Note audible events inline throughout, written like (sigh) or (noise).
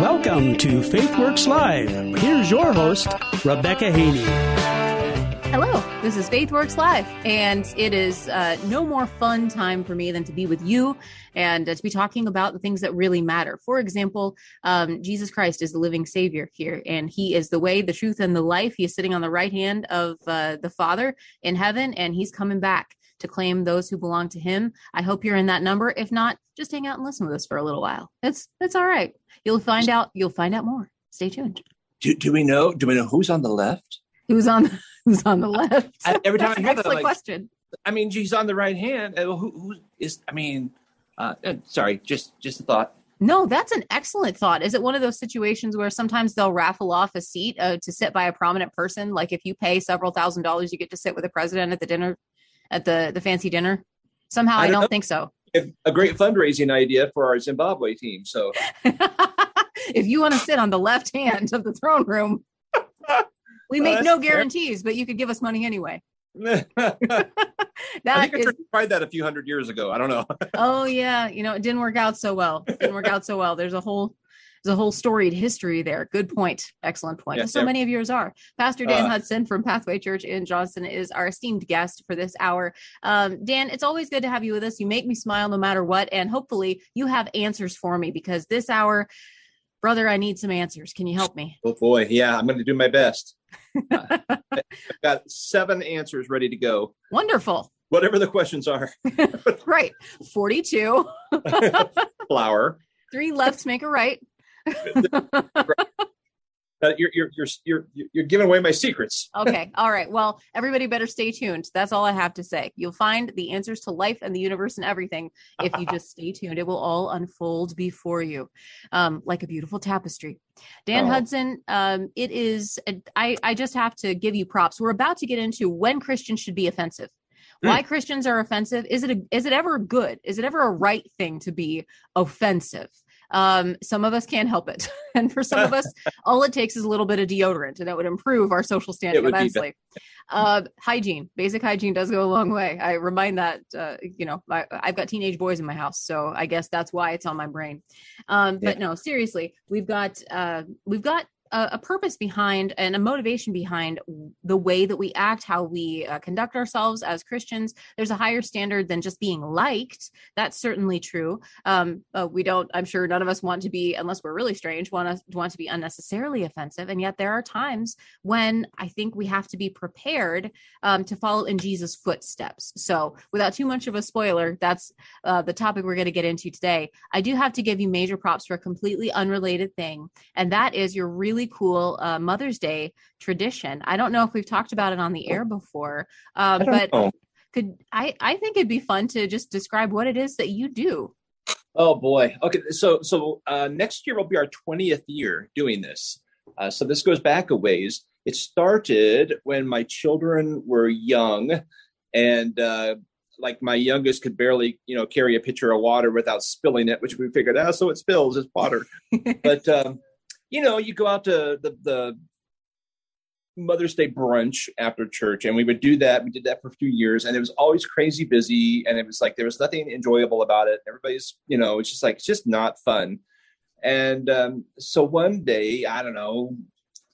Welcome to FaithWorks Live. Here's your host, Rebekah Haynie. Hello, this is FaithWorks Live, and it is uh, no more fun time for me than to be with you and uh, to be talking about the things that really matter. For example, um, Jesus Christ is the living Savior here, and He is the way, the truth, and the life. He is sitting on the right hand of uh, the Father in heaven, and He's coming back to claim those who belong to Him. I hope you're in that number. If not, just hang out and listen with us for a little while. It's it's all right. You'll find out. You'll find out more. Stay tuned. Do, do we know? Do we know who's on the left? Who's on? Who's on the left? I, every time I hear that, like, question. I mean, she's on the right hand. Uh, Who, who is? I mean, uh, uh, sorry, just just a thought. No, that's an excellent thought. Is it one of those situations where sometimes they'll raffle off a seat uh, to sit by a prominent person? Like if you pay several thousand dollars, you get to sit with the president at the dinner, at the the fancy dinner. Somehow, I I don't don't, think so. A great fundraising idea for our Zimbabwe team. So (laughs) if you want to sit on the left hand of the throne room, (laughs) we make Well, no that's fair. guarantees, but you could give us money anyway. (laughs) I That think I tried that a few hundred years ago. I don't know. oh yeah, you know, it didn't work out so well. It didn't work out so well. There's a whole there's a whole storied history there. Good point. Excellent point. Yes, so many of yours are. Pastor Dan Uh, Hudson from Pathway Church in Johnston is our esteemed guest for this hour. Um, Dan, it's always good to have you with us. You make me smile no matter what, and hopefully you have answers for me because this hour, brother, I need some answers. Can you help me? Oh boy, yeah, I'm going to do my best. (laughs) I've got seven answers ready to go. Wonderful. Whatever the questions are. (laughs) Right. 42. (laughs) Flower. Three lefts make a right. (laughs) You're, you're you're you're you're giving away my secrets. (laughs) Okay. All right. Well, everybody better stay tuned. That's all I have to say. You'll find the answers to life and the universe and everything if you just stay tuned. It will all unfold before you, um, like a beautiful tapestry. Dan Oh. Hudson, um, it is, I, I just have to give you props. We're about to get into when Christians should be offensive. Why Christians are offensive? Is it a, is it ever good? Is it ever a right thing to be offensive? Um, some of us can't help it, (laughs) and for some of us, (laughs) all it takes is a little bit of deodorant, and it would improve our social standing immensely. Uh, hygiene, basic hygiene does go a long way. I remind that, uh, you know, I, I've got teenage boys in my house, so I guess that's why it's on my brain. Um, but no, seriously, we've got uh, we've got a, a purpose behind and a motivation behind the way that we act, how we uh, conduct ourselves as Christians. There's a higher standard than just being liked. That's certainly true. Um, uh, we don't. I'm sure none of us want to be, unless we're really strange, want to want to be unnecessarily offensive. And yet, there are times when I think we have to be prepared um, to follow in Jesus' footsteps. So, without too much of a spoiler, that's uh, the topic we're going to get into today. I do have to give you major props for a completely unrelated thing, and that is your really cool uh, Mother's Day tradition. I don't know if we've talked about it on the air before, I but know. could I? I think it'd be fun to just describe what it is that you do. Oh boy. Okay. So so uh, next year will be our twentieth year doing this. Uh, so this goes back a ways. It started when my children were young, and uh, like my youngest could barely you know carry a pitcher of water without spilling it, which we figured out. so it spills, it's water. (laughs) but um, you know, you go out to the the Mother's Day brunch after church, and we would do that. We did that for a few years, and it was always crazy busy, and it was like there was nothing enjoyable about it. Everybody's, you know, it's just like it's just not fun. And um, so one day, I don't know,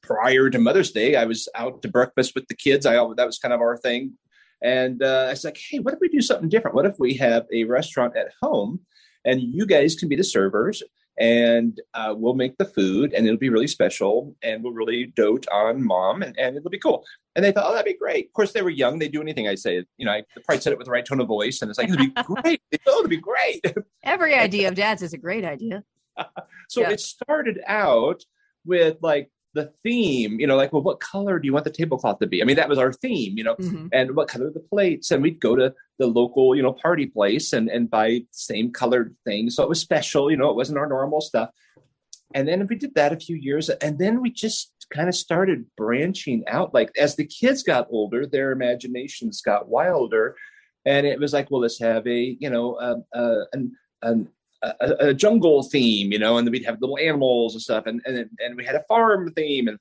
prior to Mother's Day, I was out to breakfast with the kids. I that was kind of our thing, and uh, I was like, hey, what if we do something different? What if we have a restaurant at home, and you guys can be the servers, and uh, we'll make the food and it'll be really special and we'll really dote on mom and, and it'll be cool. And they thought, oh, that'd be great. Of course, they were young. they'd do anything I say. You know, I probably said it with the right tone of voice. And it's like, it'd be (laughs) great. They thought, oh, it'll be great. (laughs) Every idea of dad's is a great idea. (laughs) so Yeah. it started out with like the theme, you know, like, well, what color do you want the tablecloth to be? I mean, that was our theme, you know, Mhm. and what color are the plates? And we'd go to the local, you know, party place and, and buy same colored things. So it was special, you know, it wasn't our normal stuff. And then we did that a few years. And then we just kind of started branching out. Like as the kids got older, their imaginations got wilder. And it was like, well, let's have a, you know, um, uh, an, an, a, a jungle theme, you know, and then we'd have little animals and stuff. And, and, and we had a farm theme. And,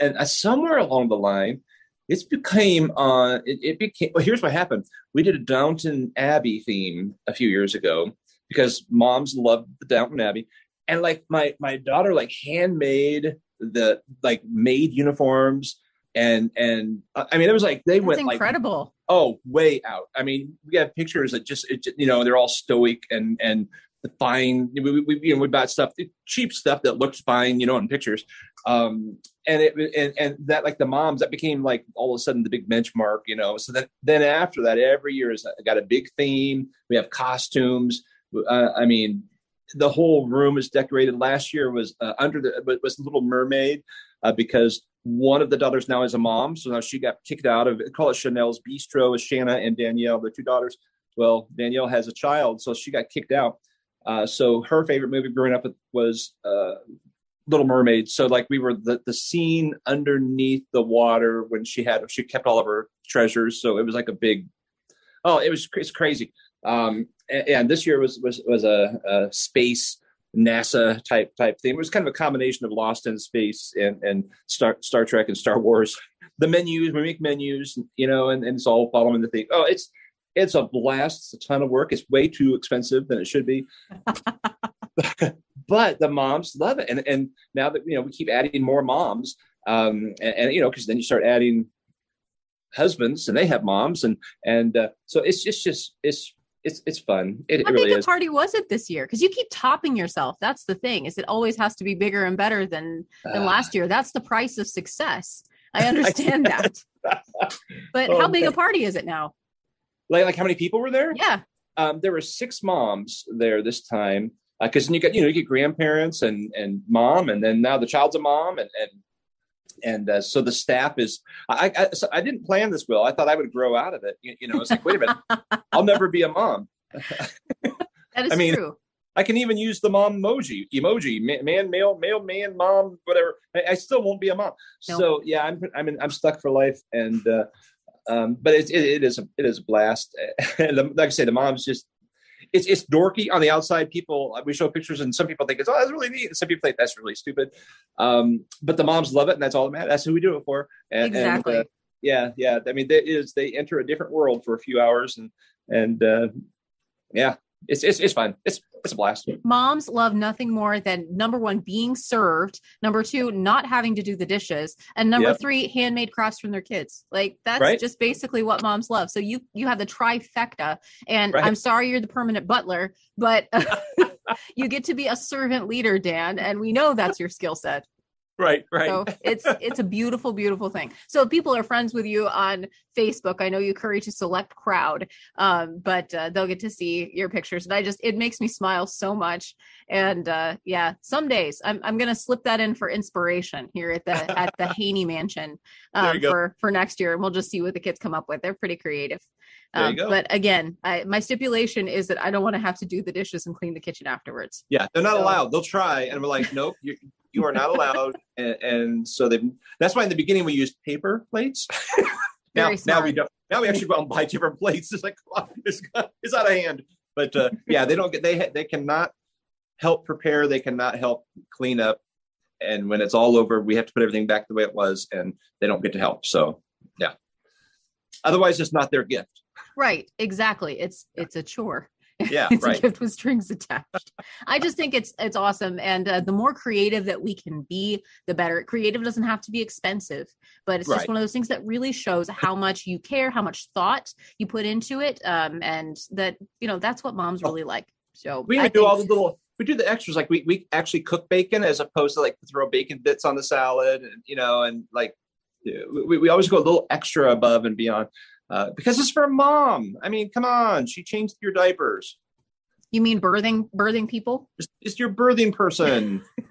and somewhere along the line, it's became uh it, it became well here's what happened we did a downton abbey theme a few years ago because moms love the downton abbey and like my my daughter like handmade the like made uniforms and and uh, i mean it was like they That's went like incredible. oh way out i mean we have pictures that just it, you know they're all stoic and and fine we, we, you know we bought stuff cheap stuff that looks fine you know in pictures. Um and it and, and that like the moms that became like all of a sudden the big benchmark you know. So then then after that every year is got a big theme. We have costumes. Uh, i mean the whole room is decorated. Last year was uh, under the was little mermaid uh, because one of the daughters now is a mom so now she got kicked out of call it chanel's bistro with shanna and danielle the two daughters. Well danielle has a child so she got kicked out uh, so her favorite movie growing up was uh, Little Mermaid. So like we were the the scene underneath the water when she had she kept all of her treasures. So it was like a big oh it was it's crazy. Um, and, and this year was was was a, a space NASA type type thing. It was kind of a combination of Lost in Space and and Star Star Trek and Star Wars. (laughs) The menus we make menus, you know, and, and it's all following the thing. Oh, it's it's a blast. It's a ton of work. It's way too expensive than it should be. (laughs) but the moms love it, and and now that you know we keep adding more moms, um, and, and you know because then you start adding husbands, and they have moms, and and uh, so it's it's just it's it's it's fun. It, it How really big a is. party was it this year? Because you keep topping yourself. That's the thing. Is it always has to be bigger and better than than Uh, last year? That's the price of success. I (laughs) understand that. (laughs) But Oh, how big a party is it now? Like like how many people were there? Yeah. um, there were six moms there this time because then you got you know you get grandparents and and mom and then now the child's a mom and and and uh, so the staff is I I, so I didn't plan this will I thought I would grow out of it you, you know it's like wait a minute (laughs) I'll never be a mom (laughs) That is I mean, true. I can even use the mom emoji emoji man male male man mom whatever I, I still won't be a mom No. so yeah I'm I'm in, I'm stuck for life and uh, um, but it, it, it is a, it is a blast (laughs) and the, like I say the mom's just it's it's dorky on the outside. People we show pictures and some people think it's oh that's really neat. And some people think that's really stupid. Um, but the moms love it and that's all that matters. That's who we do it for. And, and, Exactly. uh, yeah, yeah. I mean, that is they enter a different world for a few hours and and uh, yeah, it's it's it's fun. It's it's a blast. Moms love nothing more than number one, being served, number two, not having to do the dishes, and number Yep. three, handmade crafts from their kids. Like that's Right. just basically what moms love. So you you have the trifecta. And Right. I'm sorry you're the permanent butler, but (laughs) you get to be a servant leader, Dan, and we know that's your skill set. Right, right. So it's it's a beautiful, beautiful thing. So if people are friends with you on Facebook, I know you courage a select crowd, um, but uh, they'll get to see your pictures. And I just it makes me smile so much. And uh, yeah, some days I'm I'm gonna slip that in for inspiration here at the at the (laughs) Haynie Mansion um, for for next year, and we'll just see what the kids come up with. They're pretty creative. Um, but again, I, my stipulation is that I don't want to have to do the dishes and clean the kitchen afterwards. Yeah, they're not So- allowed. They'll try, and we're like, nope, you are not allowed. (laughs) and, and so they that's why in the beginning we used paper plates. (laughs) now now we don't. Now we actually go out and buy different plates. (laughs) It's like it's, it's out of hand. But uh, yeah, they don't get they they cannot help prepare. They cannot help clean up. And when it's all over, we have to put everything back the way it was, and they don't get to help. So yeah. Otherwise, it's not their gift. Right, exactly. It's it's a chore. Yeah, (laughs) it's a gift with strings attached. I just think it's it's awesome, and uh, the more creative that we can be, the better. Creative doesn't have to be expensive, but it's just one of those things that really shows how much you care, how much thought you put into it, um, and that you know that's what moms really like. So We even do all the little. We do the extras like we we actually cook bacon as opposed to like throw bacon bits on the salad and you know and like we, we always go a little extra above and beyond uh, because it's for mom. I mean, come on, she changed your diapers. you mean birthing birthing people. It's, it's your birthing person. (laughs) (laughs)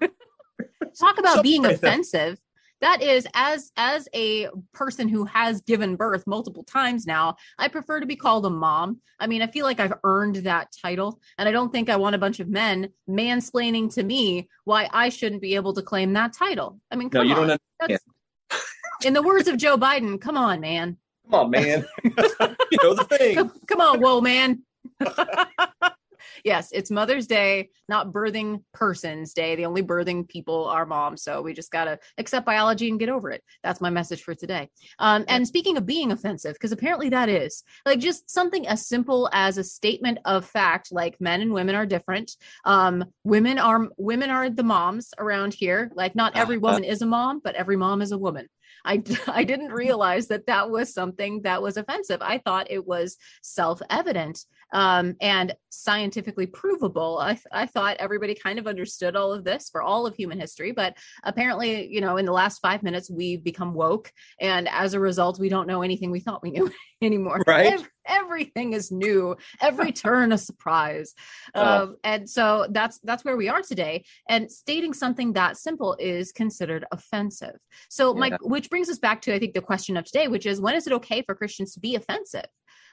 talk about Something being like that. offensive that is as as a person who has given birth multiple times now i prefer to be called a mom i mean i feel like i've earned that title and i don't think i want a bunch of men mansplaining to me why i shouldn't be able to claim that title i mean no, come you on don't. That's, in the words of joe biden come on man Come on, man. (laughs) (laughs) you know the thing. come, come on whoa man (laughs) yes, it's Mother's Day, not birthing person's day. The only birthing people are moms. So we just got to accept biology and get over it. That's my message for today. Um, and speaking of being offensive, because apparently that is like just something as simple as a statement of fact, like men and women are different. Um, women are women are the moms around here. Like not every uh-huh. woman is a mom, but every mom is a woman. I, (laughs) I didn't realize that that was something that was offensive. I thought it was self evident um, and scientifically provable. I, I thought everybody kind of understood all of this for all of human history, but apparently, you know, in the last five minutes, we've become woke. And as a result, we don't know anything we thought we knew (laughs) anymore. Right. Every, everything is new. Every (laughs) turn a surprise. Oh. Um, and so that's that's where we are today. And stating something that simple is considered offensive. So, yeah. Mike, which brings us back to I think the question of today, which is when is it okay for Christians to be offensive?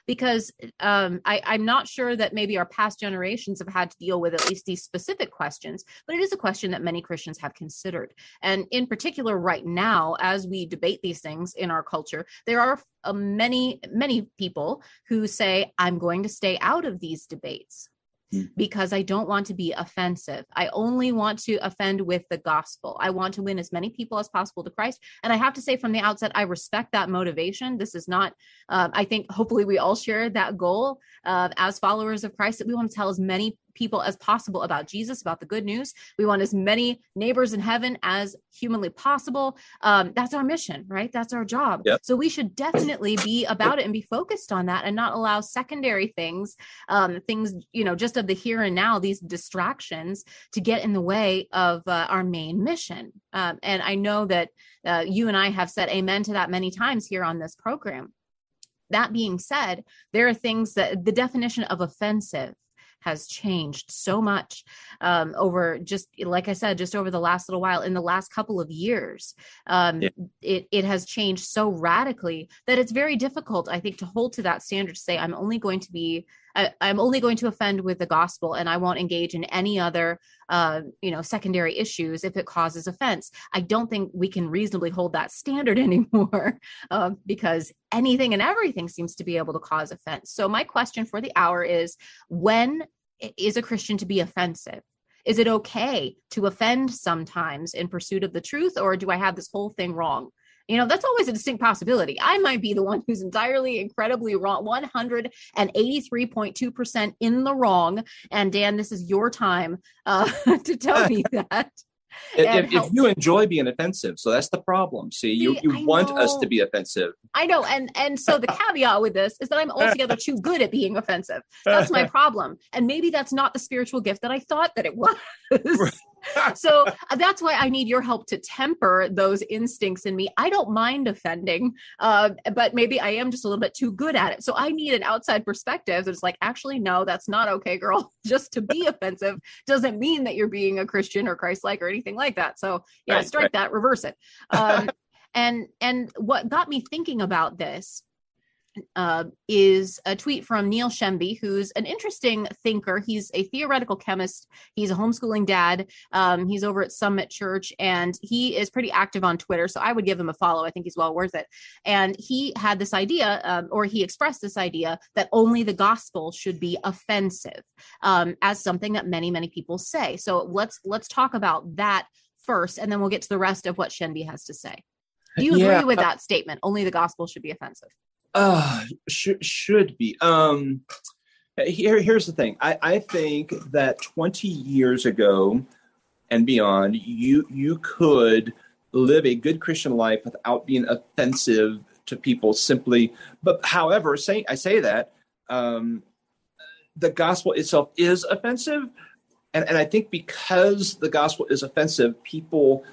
Because um, I, I'm not sure that maybe our past generations have had to deal with at least these specific questions, but it is a question that many Christians have considered. And in particular, right now, as we debate these things in our culture, there are uh, many, many people who say, I'm going to stay out of these debates. Mm. because I don't want to be offensive. I only want to offend with the gospel. I want to win as many people as possible to Christ. And I have to say from the outset, I respect that motivation. This is not, uh, I think, hopefully, we all share that goal uh, as followers of Christ that we want to tell as many people as possible about Jesus, about the good news. We want as many neighbors in heaven as humanly possible. Um, that's our mission, right? That's our job. Yep. So we should definitely be about it and be focused on that and not allow secondary things, um, things, you know, just of the here and now, these distractions to get in the way of uh, our main mission. Um, and I know that uh, you and I have said amen to that many times here on this program. That being said, there are things that the definition of offensive has changed so much um, over just like I said, just over the last little while. In the last couple of years, um, yeah. it it has changed so radically that it's very difficult, I think, to hold to that standard. To say I'm only going to be I, am only going to offend with the gospel and I won't engage in any other, uh, you know, secondary issues if it causes offense. I don't think we can reasonably hold that standard (laughs) anymore uh, because anything and everything seems to be able to cause offense. So, my question for the hour is when is a Christian to be offensive? Is it okay to offend sometimes in pursuit of the truth, or do I have this whole thing wrong? You know, that's always a distinct possibility. I might be the one who's entirely incredibly wrong, 183.2% in the wrong. And Dan, this is your time uh, (laughs) to tell me (laughs) that. If, if, you enjoy being offensive, so that's the problem. See, you, you want us to be offensive. I know, and and so the caveat with this is that I'm altogether too good at being offensive. That's my (laughs) problem, and maybe that's not the spiritual gift that I thought that it was (laughs) so uh, that's why I need your help to temper those instincts in me. I don't mind offending, uh, but maybe I am just a little bit too good at it. So I need an outside perspective that's like, actually, no, that's not okay, girl. (laughs) Just to be offensive doesn't mean that you're being a Christian or Christ-like or anything like that. So yeah, right, strike right. that, reverse it. Um, (laughs) and and what got me thinking about this uh, is a tweet from Neil Shenvi, who's an interesting thinker. He's a theoretical chemist. He's a homeschooling dad. Um, he's over at Summit Church, and he is pretty active on Twitter. So I would give him a follow. I think he's well worth it. And he had this idea, um, or he expressed this idea that only the gospel should be offensive, um, as something that many many people say. So let's let's talk about that first, and then we'll get to the rest of what Shenvi has to say. Do you yeah. agree with that statement? Only the gospel should be offensive. Uh, sh- should be. Um, here, here's the thing. I, I think that 20 years ago and beyond, you you could live a good Christian life without being offensive to people simply. But however, say I say that um, the gospel itself is offensive, and and I think because the gospel is offensive, people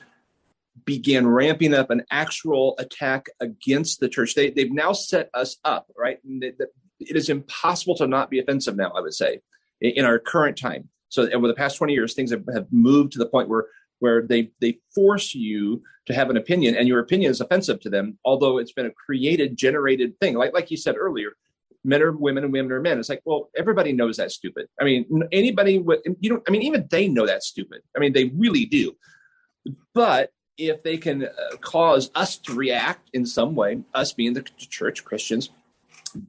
began ramping up an actual attack against the church. They, they've now set us up, right? It is impossible to not be offensive now, I would say, in our current time. So over the past 20 years, things have, have moved to the point where where they they force you to have an opinion and your opinion is offensive to them, although it's been a created, generated thing. Like like you said earlier, men are women and women are men. It's like, well, everybody knows that's stupid. I mean, anybody, you know, I mean, even they know that's stupid. I mean, they really do. But if they can uh, cause us to react in some way, us being the church Christians,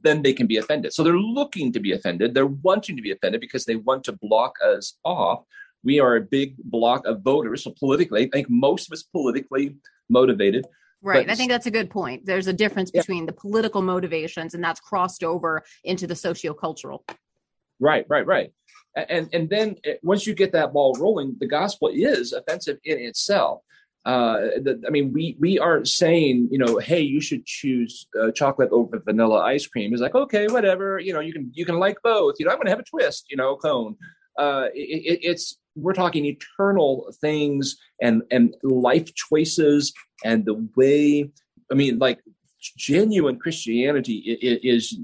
then they can be offended. So they're looking to be offended. They're wanting to be offended because they want to block us off. We are a big block of voters. So politically, I think most of us politically motivated. Right. But, I think that's a good point. There's a difference yeah. between the political motivations and that's crossed over into the sociocultural. Right, right, right. And and then eh, once you get that ball rolling, the gospel is offensive in itself uh, the, I mean, we we aren't saying, you know, hey, you should choose uh, chocolate over vanilla ice cream. It's like, okay, whatever, you know, you can you can like both. You know, I'm going to have a twist, you know, cone. Uh, it, it's we're talking eternal things and and life choices and the way. I mean, like genuine Christianity is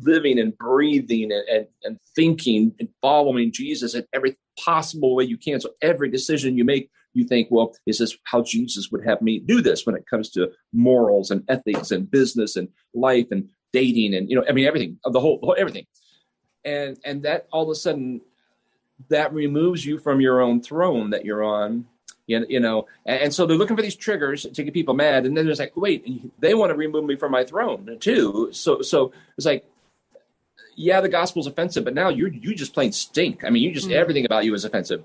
living and breathing and, and, and thinking and following Jesus in every possible way you can. So every decision you make you think, well, is this how Jesus would have me do this when it comes to morals and ethics and business and life and dating and you know, I mean everything, the whole, the whole everything. And and that all of a sudden that removes you from your own throne that you're on. You, you know, and, and so they're looking for these triggers to get people mad, and then there's like, wait, they want to remove me from my throne too. So, so it's like, yeah, the gospel's offensive, but now you're you just plain stink. I mean, you just mm-hmm. everything about you is offensive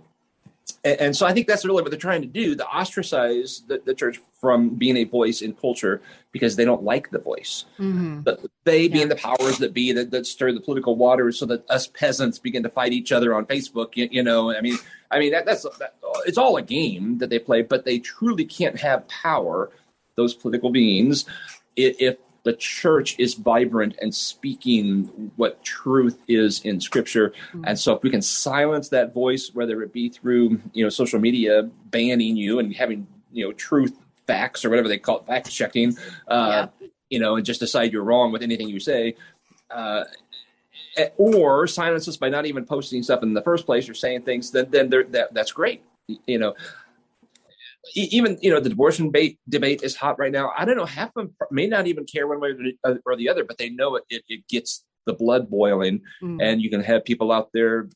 and, and, so I think that's really what they're trying to do to ostracize the, the, church from being a voice in culture because they don't like the voice. Mm-hmm. But they being yeah. the powers that be that, that stir the political waters so that us peasants begin to fight each other on Facebook. You, you know, I mean, I mean that, that's that, it's all a game that they play, but they truly can't have power. Those political beings, if the church is vibrant and speaking what truth is in scripture mm-hmm. and so if we can silence that voice whether it be through you know social media banning you and having you know truth facts or whatever they call it fact checking uh, yeah. you know and just decide you're wrong with anything you say uh, or silence us by not even posting stuff in the first place or saying things then then that that's great you know even you know the abortion debate debate is hot right now. I don't know. Half of them may not even care one way or the other, but they know it. It, it gets the blood boiling, mm. and you can have people out there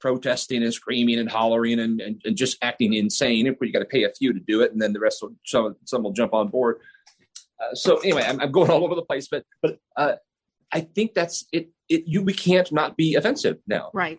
protesting and screaming and hollering and, and, and just acting insane. If you got to pay a few to do it, and then the rest will some some will jump on board. Uh, so anyway, I'm, I'm, going all over the place, but but uh, I think that's it. It you we can't not be offensive now, right?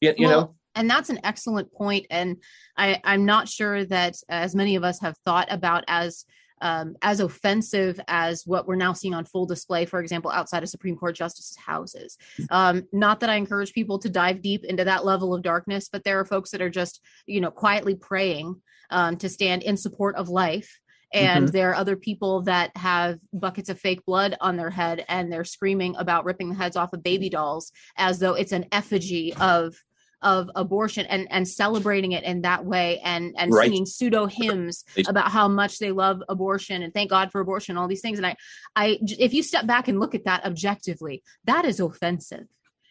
You, you well, know and that's an excellent point and I, i'm not sure that as many of us have thought about as um, as offensive as what we're now seeing on full display, for example, outside of Supreme Court justices' houses. Um, not that I encourage people to dive deep into that level of darkness, but there are folks that are just, you know, quietly praying um, to stand in support of life. And mm-hmm. there are other people that have buckets of fake blood on their head and they're screaming about ripping the heads off of baby dolls as though it's an effigy of of abortion and and celebrating it in that way and and right. singing pseudo hymns about how much they love abortion and thank God for abortion all these things and I I if you step back and look at that objectively that is offensive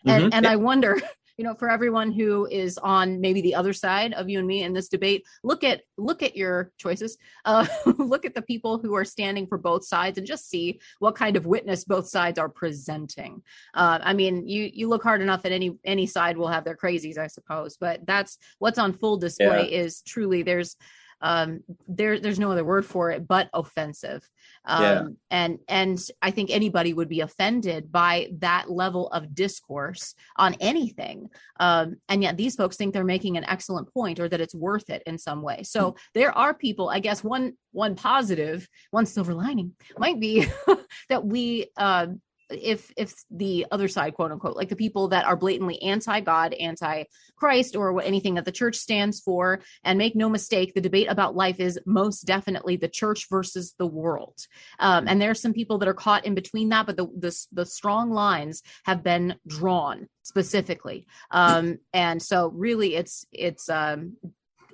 and mm-hmm. and I wonder you know for everyone who is on maybe the other side of you and me in this debate look at look at your choices (laughs) uh, look at the people who are standing for both sides and just see what kind of witness both sides are presenting uh, i mean you you look hard enough at any any side will have their crazies i suppose but that's what's on full display yeah. is truly there's um, there there's no other word for it but offensive um, yeah. and and i think anybody would be offended by that level of discourse on anything um, and yet these folks think they're making an excellent point or that it's worth it in some way so mm. there are people i guess one one positive one silver lining might be (laughs) that we uh, if if the other side quote unquote like the people that are blatantly anti-god anti-christ or what anything that the church stands for and make no mistake the debate about life is most definitely the church versus the world. Um, and are some people that are caught in between that but the the, the strong lines have been drawn specifically. Um, and so really it's it's um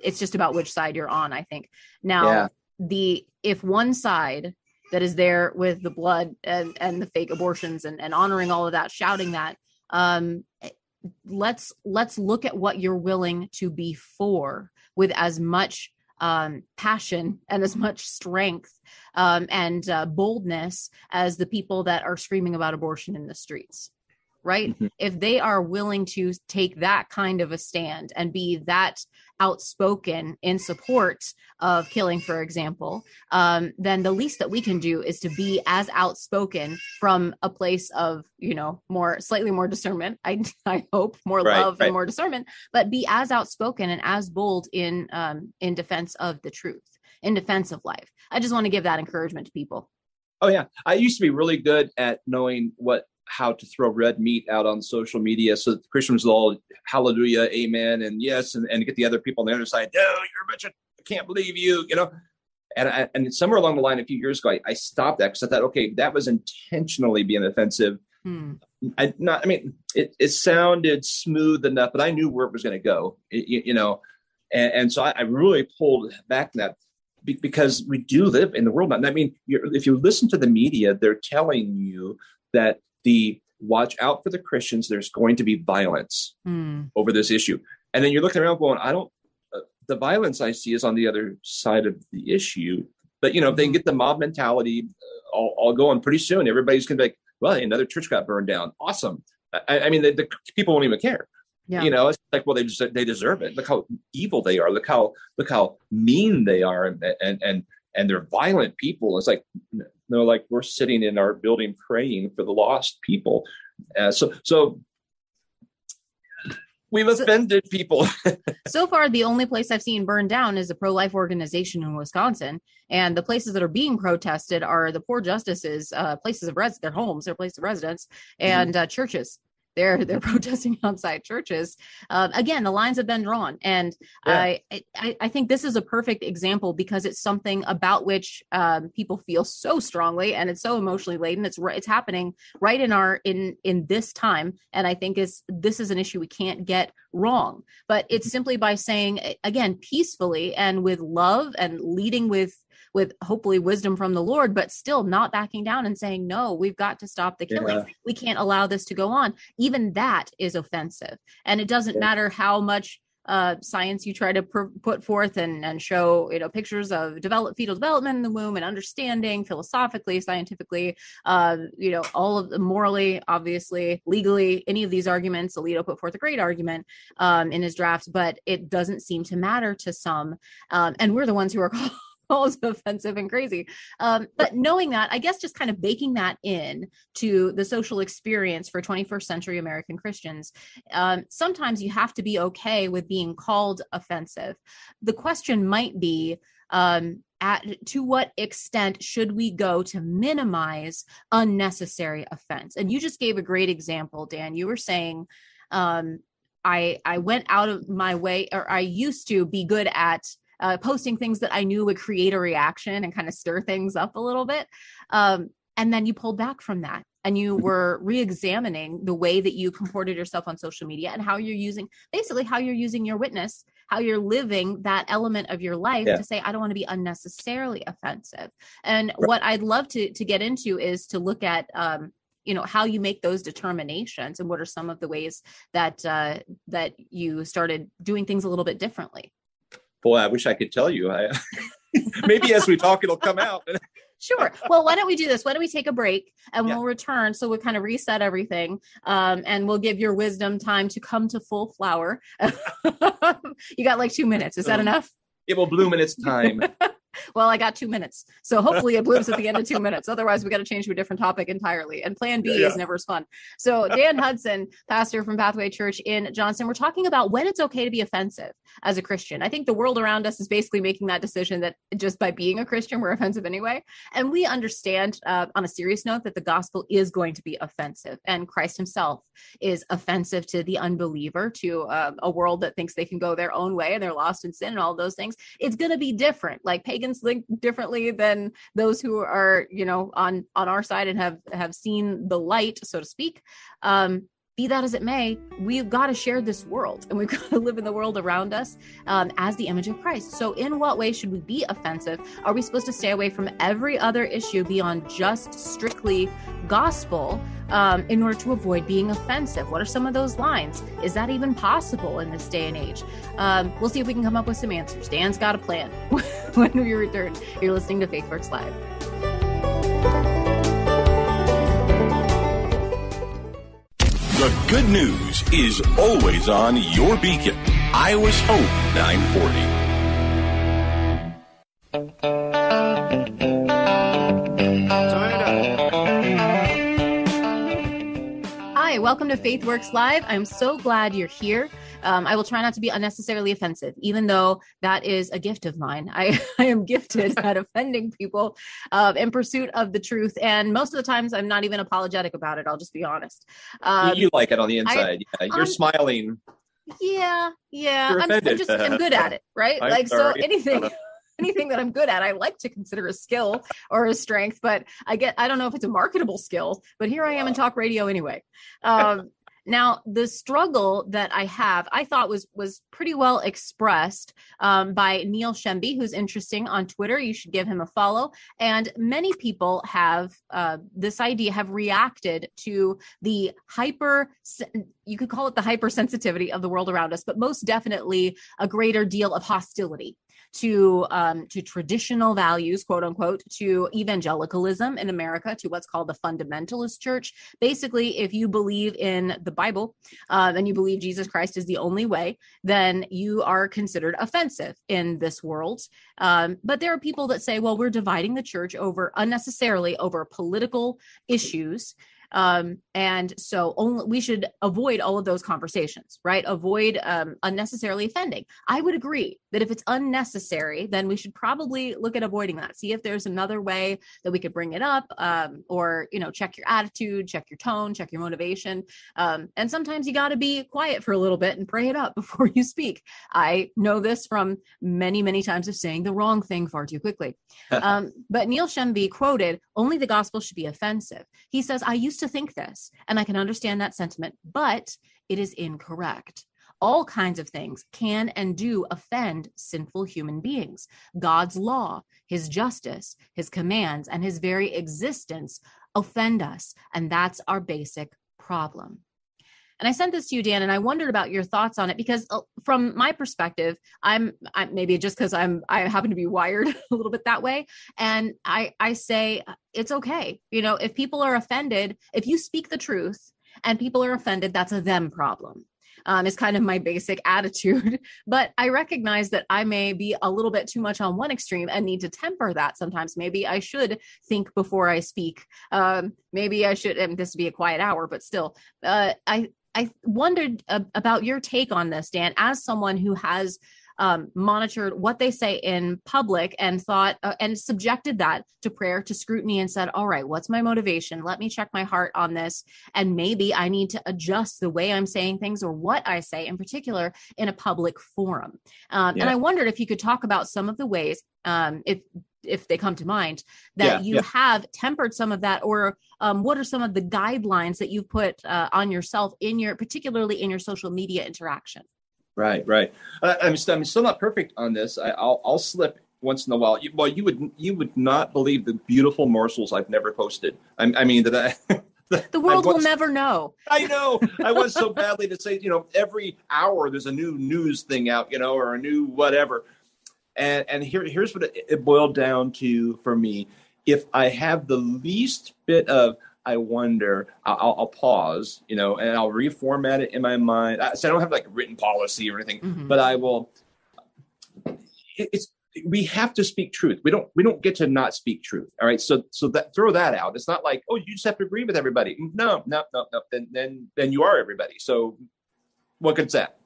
it's just about which side you're on i think. Now yeah. the if one side that is there with the blood and, and the fake abortions and, and honoring all of that, shouting that. Um, let's let's look at what you're willing to be for with as much um, passion and as much strength um, and uh, boldness as the people that are screaming about abortion in the streets. right? Mm-hmm. If they are willing to take that kind of a stand and be that outspoken in support of killing, for example, um, then the least that we can do is to be as outspoken from a place of, you know, more slightly more discernment. I, (laughs) I hope more right, love right. and more discernment, but be as outspoken and as bold in um, in defense of the truth, in defense of life. I just want to give that encouragement to people. Oh yeah, I used to be really good at knowing what how to throw red meat out on social media so that the Christians will all hallelujah, amen, and yes, and, and get the other people on the other side. No, you're a bunch of I can't believe you, you know. And I, and somewhere along the line, a few years ago, I, I stopped that because I thought, okay, that was intentionally being offensive. Hmm. I not, I mean, it, it sounded smooth enough, but I knew where it was going to go, it, you, you, know. And, and so I, I, really pulled back that because we do live in the world now. I mean, if you listen to the media, they're telling you that the watch out for the Christians. There's going to be violence mm. over this issue, and then you're looking around going, I don't. Uh, the violence I see is on the other side of the issue. But you know, if they hmm. get the mob mentality uh, all, all going pretty soon, everybody's gonna be like, well, another church got burned down. Awesome. I, I mean, the, the, people won't even care. Yeah. You know, it's like, well, they just, they deserve it. Look how evil they are. Look how look how mean they are, and and and and they're violent people. It's like no, like we're sitting in our building praying for the lost people. Uh, so, so we've offended so, people. (laughs) so far, the only place I've seen burned down is a pro-life organization in Wisconsin, and the places that are being protested are the poor justices' uh, places of res, their homes, their place of residence, mm-hmm. and mm-hmm. uh, churches they're they're (laughs) protesting outside churches. Uh, again, the lines have been drawn, and yeah. I, I, I think this is a perfect example because it's something about which um, people feel so strongly, and it's so emotionally laden. It's it's happening right in our in in this time, and I think is this is an issue we can't get wrong. But it's mm-hmm. simply by saying again peacefully and with love and leading with with hopefully wisdom from the Lord, but still not backing down and saying, no, we've got to stop the killing. Yeah. We can't allow this to go on. Even that is offensive. And it doesn't yeah. matter how much uh, science you try to pr- put forth and, and show you know pictures of develop fetal development in the womb and understanding philosophically scientifically uh, you know all of the morally obviously legally any of these arguments alito put forth a great argument um, in his draft but it doesn't seem to matter to some um, and we're the ones who are (laughs) called (laughs) offensive and crazy. Um, but knowing that, I guess just kind of baking that in to the social experience for 21st century American Christians, um, sometimes you have to be okay with being called offensive. The question might be, um, at to what extent should we go to minimize unnecessary offense? And you just gave a great example, Dan. You were saying, um, I I went out of my way, or I used to be good at uh, posting things that I knew would create a reaction and kind of stir things up a little bit. Um, and then you pulled back from that and you mm-hmm. were re-examining the way that you comported yourself on social media and how you're using basically how you're using your witness how you're living that element of your life yeah. to say i don't want to be unnecessarily offensive and right. what i'd love to to get into is to look at um, you know how you make those determinations and what are some of the ways that uh, that you started doing things a little bit differently boy, I wish I could tell you. I, (laughs) maybe as we talk, it'll come out. (laughs) sure. Well, why don't we do this? Why don't we take a break and yeah. we'll return so we'll kind of reset everything um, and we'll give your wisdom time to come to full flower. (laughs) you got like two minutes. Is that enough? It will bloom in its time. Well, I got two minutes. So hopefully it blooms at the end of two minutes. Otherwise, we got to change to a different topic entirely. And plan B yeah. is never as fun. So, Dan Hudson, pastor from Pathway Church in Johnston, we're talking about when it's okay to be offensive as a Christian. I think the world around us is basically making that decision that just by being a Christian, we're offensive anyway. And we understand uh, on a serious note that the gospel is going to be offensive. And Christ himself is offensive to the unbeliever, to uh, a world that thinks they can go their own way and they're lost in sin and all those things. It's going to be different. Like pagans think differently than those who are you know on on our side and have have seen the light so to speak. Um be that as it may, we've got to share this world and we've (laughs) got to live in the world around us um, as the image of Christ. So, in what way should we be offensive? Are we supposed to stay away from every other issue beyond just strictly gospel um, in order to avoid being offensive? What are some of those lines? Is that even possible in this day and age? Um, we'll see if we can come up with some answers. Dan's got a plan (laughs) when we return. You're listening to FaithWorks Live. The good news is always on your beacon. Iowa's Hope 940. Hi, welcome to FaithWorks Live. I'm so glad you're here. Um, I will try not to be unnecessarily offensive, even though that is a gift of mine. I, (laughs) I am gifted at (laughs) offending people uh, in pursuit of the truth. And most of the times, I'm not even apologetic about it. I'll just be honest. Um, you, like it on the inside. I, yeah, you're um, smiling. Yeah, yeah. I'm, I'm, just I'm good at it, (laughs) right? like sorry. so anything. anything that I'm good at, I like to consider a skill or a strength, but I get, I don't know if it's a marketable skill, but here I am in talk radio anyway. Um, now, the struggle that I have, I thought was was pretty well expressed um, by Neil Shenvi, who's interesting on Twitter. You should give him a follow. And many people have uh, this idea, have reacted to the hyper. You could call it the hypersensitivity of the world around us, but most definitely a greater deal of hostility to um, to traditional values, quote unquote, to evangelicalism in America, to what's called the fundamentalist church. Basically, if you believe in the Bible uh, and you believe Jesus Christ is the only way, then you are considered offensive in this world. Um, but there are people that say, well, we're dividing the church over unnecessarily over political issues um, and so only we should avoid all of those conversations, right? Avoid um, unnecessarily offending. I would agree that if it's unnecessary, then we should probably look at avoiding that. See if there's another way that we could bring it up, um, or you know, check your attitude, check your tone, check your motivation. Um, and sometimes you got to be quiet for a little bit and pray it up (laughs) before you speak. I know this from many, many times of saying the wrong thing far too quickly. (laughs) um, but Neil Shenvi quoted, "Only the gospel should be offensive." He says, "I used to think this, and I can understand that sentiment, but it is incorrect. All kinds of things can and do offend sinful human beings. God's law, his justice, his commands, and his very existence offend us. And that's our basic problem. And I sent this to you, Dan, and I wondered about your thoughts on it because, uh, from my perspective, I'm, I'm maybe just because I'm I happen to be wired (laughs) a little bit that way, and I I say it's okay. You know, if people are offended, if you speak the truth and people are offended, that's a them problem. Um, is kind of my basic (laughs) attitude. But I recognize that I may be a little bit too much on one extreme and need to temper that sometimes. Maybe I should think before I speak. Um, maybe I should, and this would be a quiet hour, but still, uh, I, I wondered uh, about your take on this, Dan, as someone who has um, monitored what they say in public and thought uh, and subjected that to prayer, to scrutiny, and said, All right, what's my motivation? Let me check my heart on this. And maybe I need to adjust the way I'm saying things or what I say in particular in a public forum. Um, yeah. And I wondered if you could talk about some of the ways, um, if if they come to mind that yeah, you yeah. have tempered some of that or um, what are some of the guidelines that you've put uh, on yourself in your particularly in your social media interaction right right uh, I'm, still, I'm still not perfect on this I, will I'll slip once in a while you, well you would you would not believe the beautiful morsels i've never posted i, I mean that I, (laughs) the world will never know. I know. I was so badly to say, you know, every hour there's a new news thing out, you know, or a new whatever. And and here here's what it, boiled down to for me. If I have the least bit of I wonder, I'll, I'll, pause, you know, and I'll reformat it in my mind. So I don't have like written policy or anything, mm-hmm. but I will. It's we have to speak truth. We don't we don't get to not speak truth. All right. So so that throw that out. It's not like oh you just have to agree with everybody. No no no no. Then then then you are everybody. So what good's that?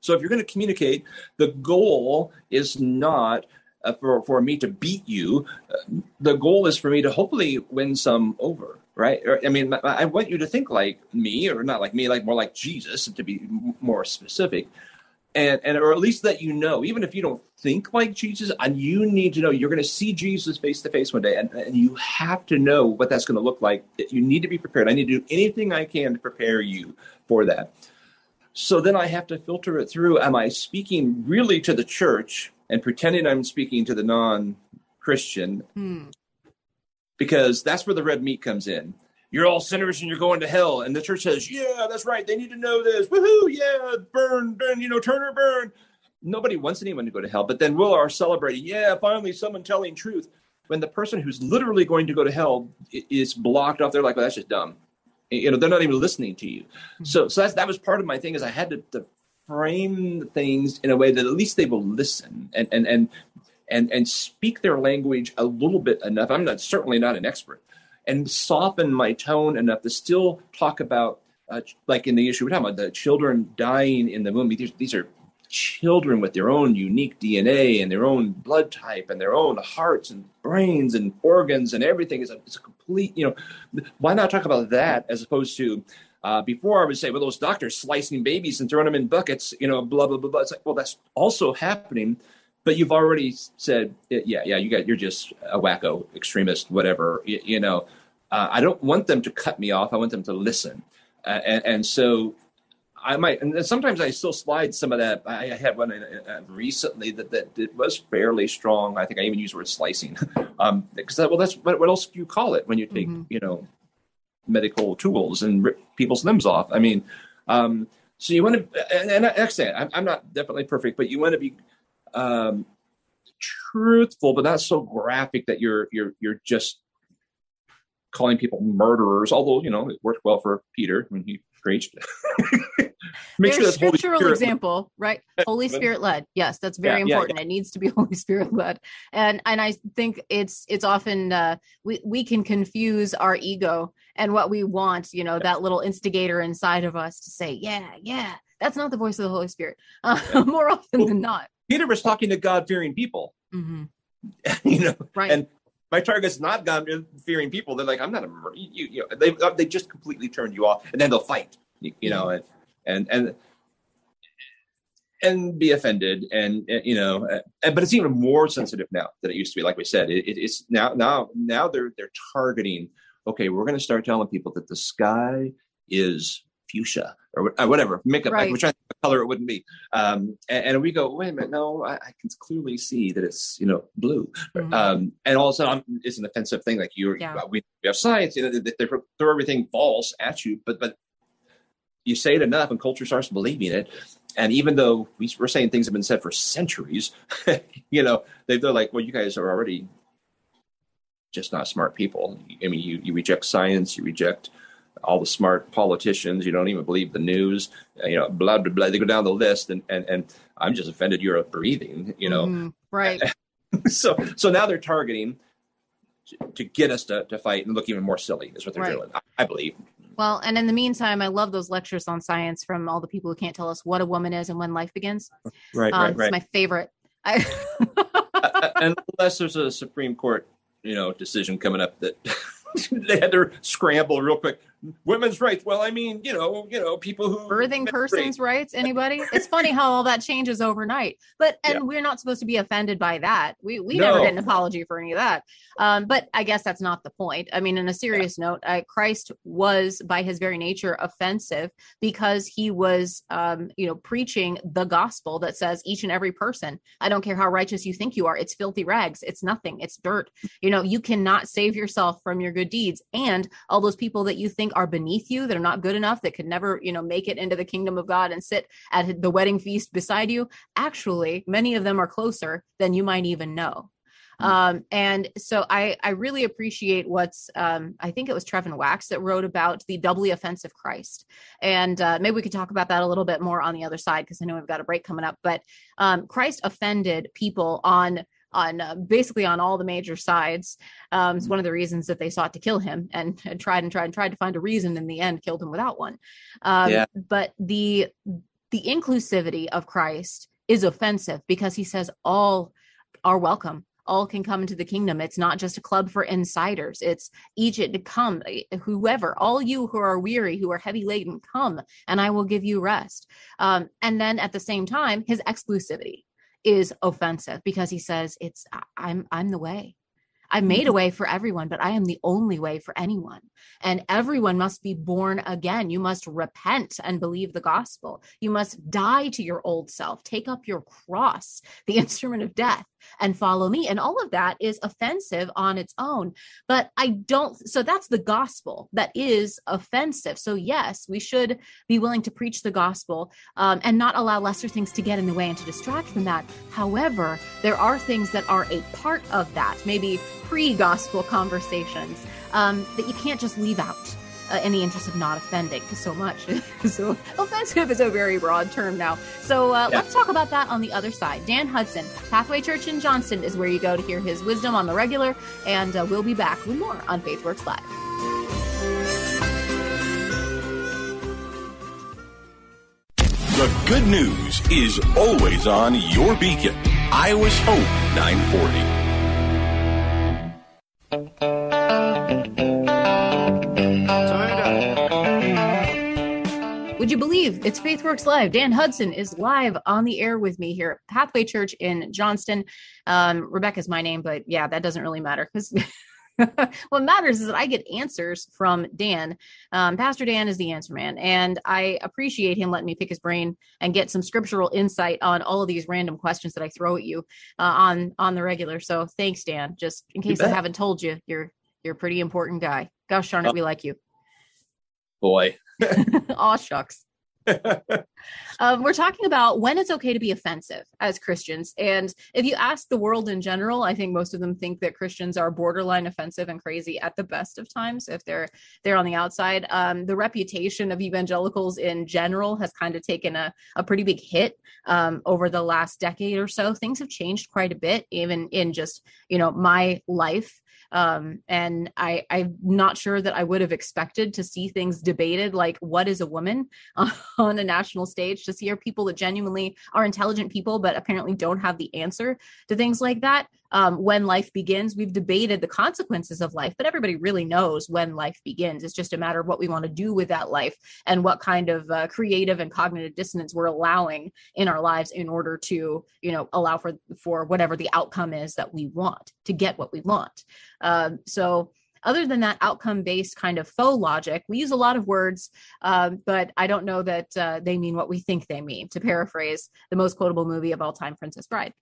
So if you're going to communicate, the goal is not uh, for, for me to beat you. Uh, the goal is for me to hopefully win some over, right? Or, I mean, I want you to think like me, or not like me, like more like Jesus, to be more specific. And, and or at least that you know, even if you don't think like Jesus, and you need to know you're going to see Jesus face to face one day, and, and you have to know what that's going to look like. You need to be prepared. I need to do anything I can to prepare you for that. So then I have to filter it through. Am I speaking really to the church and pretending I'm speaking to the non Christian? Hmm. Because that's where the red meat comes in. You're all sinners and you're going to hell. And the church says, yeah, that's right. They need to know this. Woohoo, yeah, burn, burn, you know, turn or burn. Nobody wants anyone to go to hell. But then we'll are celebrating, yeah, finally someone telling truth. When the person who's literally going to go to hell is blocked off, they're like, well, that's just dumb You know, they're not even listening to you. Mm-hmm. So, so that's that was part of my thing is I had to, to frame things in a way that at least they will listen and and and and and speak their language a little bit enough. I'm not certainly not an expert, and soften my tone enough to still talk about uh, like in the issue we're talking about the children dying in the womb. These, these are children with their own unique DNA and their own blood type and their own hearts and brains and organs and everything is a, it's a complete, you know, why not talk about that as opposed to uh, before I would say, well, those doctors slicing babies and throwing them in buckets, you know, blah, blah, blah, blah. It's like, well, that's also happening. But you've already said, yeah, yeah, you got, you're just a wacko extremist, whatever, you, you know. Uh, I don't want them to cut me off. I want them to listen. Uh, and, and, so I might, and sometimes I still slide some of that. I had one uh, recently that, that it was fairly strong. I think I even used the word slicing, (laughs) um, because that, well, that's what, what else do you call it when you take, mm-hmm. you know, medical tools and rip people's limbs off? I mean, um, so you want to, and, and actually, I'm, I'm not definitely perfect, but you want to be um, truthful, but not so graphic that you're you're you're just calling people murderers. Although you know it worked well for Peter when he preached. (laughs) Make There's sure scriptural example, right? (laughs) Holy Spirit led. Yes, that's very yeah, important. Yeah. It needs to be (laughs) Holy Spirit led, and and I think it's it's often uh, we we can confuse our ego and what we want. You know, that little instigator inside of us to say, yeah, yeah, that's not the voice of the Holy Spirit. Uh, more often well, than not, Peter was talking to God fearing people. Mm-hmm. you know, right? And my target's not God fearing people. They're like, I'm not a you, you know, they uh, they just completely turned you off, and then they'll fight. You, you know, mm-hmm. and and and and be offended and, and you know uh, and, but it's even more sensitive now than it used to be like we said it, it, it's now now now they're they're targeting okay we're going to start telling people that the sky is fuchsia or, or whatever make up right. we're trying to color it wouldn't be um, and, and, we go wait a minute no I, I, can clearly see that it's you know blue mm-hmm. um, and also I'm, it's an offensive thing like you're yeah. we, we have science you know they, they throw everything false at you but but you say it enough and culture starts believing it and even though we, are saying things have been said for centuries (laughs) you know they, they're like well you guys are already just not smart people i mean you, you reject science you reject all the smart politicians you don't even believe the news uh, you know blah blah blah they go down the list and and, and i'm just offended you're a breathing you know mm, right (laughs) so so now they're targeting to, get us to, to fight and look even more silly is what they're right. doing I, believe well, and in the meantime, I love those lectures on science from all the people who can't tell us what a woman is and when life begins. Right, um, right, right. It's my favorite. (laughs) I- unless there's a Supreme Court, you know, decision coming up that (laughs) they had to scramble real quick women's rights. Well, I mean, you know, you know, people who birthing persons' rights. Anybody? it's funny how all that changes overnight. But and yeah. we're not supposed to be offended by that. We we no. never get an apology for any of that. Um, but I guess that's not the point. I mean, in a serious yeah. note, uh, Christ was by his very nature offensive because he was, um, you know, preaching the gospel that says each and every person. I don't care how righteous you think you are. It's filthy rags. It's nothing. It's dirt. You know, you cannot save yourself from your good deeds, and all those people that you think think are beneath you that are not good enough that could never you know make it into the kingdom of god and sit at the wedding feast beside you actually many of them are closer than you might even know hmm. um, and so I, I really appreciate what's um, I think it was Trevin Wax that wrote about the doubly offensive Christ, and uh, maybe we could talk about that a little bit more on the other side because I know we've got a break coming up. But um, Christ offended people on on uh, basically on all the major sides. Um, it's mm-hmm. one of the reasons that they sought to kill him and, (laughs) and, tried and tried and tried to find a reason. In the end, killed him without one. Um, yeah. But the the inclusivity of Christ is offensive because he says all are welcome. All can come into the kingdom. It's not just a club for insiders. It's each to come, whoever, all you who are weary, who are heavy laden, come, and I will give you rest. Um, and then at the same time, his exclusivity is offensive because he says it's i'm i'm the way I made a mm-hmm. way for everyone, but I am the only way for anyone. And everyone must be born again. You must repent and believe the gospel. You must die to your old self, take up your cross, the (laughs) instrument of death, and follow me. And all of that is offensive on its own. But I don't, so that's the gospel that is offensive. So, yes, we should be willing to preach the gospel um, and not allow lesser things to get in the way and to distract from that. However, there are things that are a part of that, maybe pre gospel conversations um, that you can't just leave out. Uh, in the interest of not offending (laughs) so much. (laughs) so offensive is a very broad term now. So uh, yeah. let's talk about that on the other side. Dan Hudson, Pathway Church in Johnston, is where you go to hear his wisdom on the regular, and uh, we'll be back with more on FaithWorks Live. The good news is always on your beacon. Iowa's Hope 940. Would you believe it's FaithWorks Live? Dan Hudson is live on the air with me here at Pathway Church in Johnston. Um, Rebekah's my name, but yeah, that doesn't really matter because (laughs) what matters is that I get answers from Dan. Um, Pastor Dan is the answer man, and I appreciate him letting me pick his brain and get some scriptural insight on all of these random questions that I throw at you uh, on on the regular. So thanks, Dan. Just in case I haven't told you, you're you're a pretty important guy. Gosh darn it, oh. we like you. Boy. (laughs) Aw shucks. (laughs) um, we're talking about when it's okay to be offensive as Christians. And if you ask the world in general, I think most of them think that Christians are borderline offensive and crazy at the best of times if they're they're on the outside. Um, the reputation of evangelicals in general has kind of taken a, a pretty big hit um, over the last decade or so. Things have changed quite a bit, even in just you know my life um, and I, I'm not sure that I would have expected to see things debated like what is a woman (laughs) on a national stage, to our people that genuinely are intelligent people, but apparently don't have the answer to things like that um, when life begins. We've debated the consequences of life, but everybody really knows when life begins. It's just a matter of what we want to do with that life and what kind of uh, creative and cognitive dissonance we're allowing in our lives in order to, you know, allow for for whatever the outcome is that we want to get what we want. Um, so other than that outcome based kind of faux logic we use a lot of words um, but i don't know that uh, they mean what we think they mean to paraphrase the most quotable movie of all time princess bride